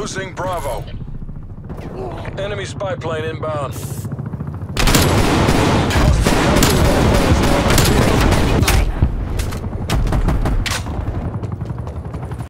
Losing Bravo. Enemy spy plane inbound.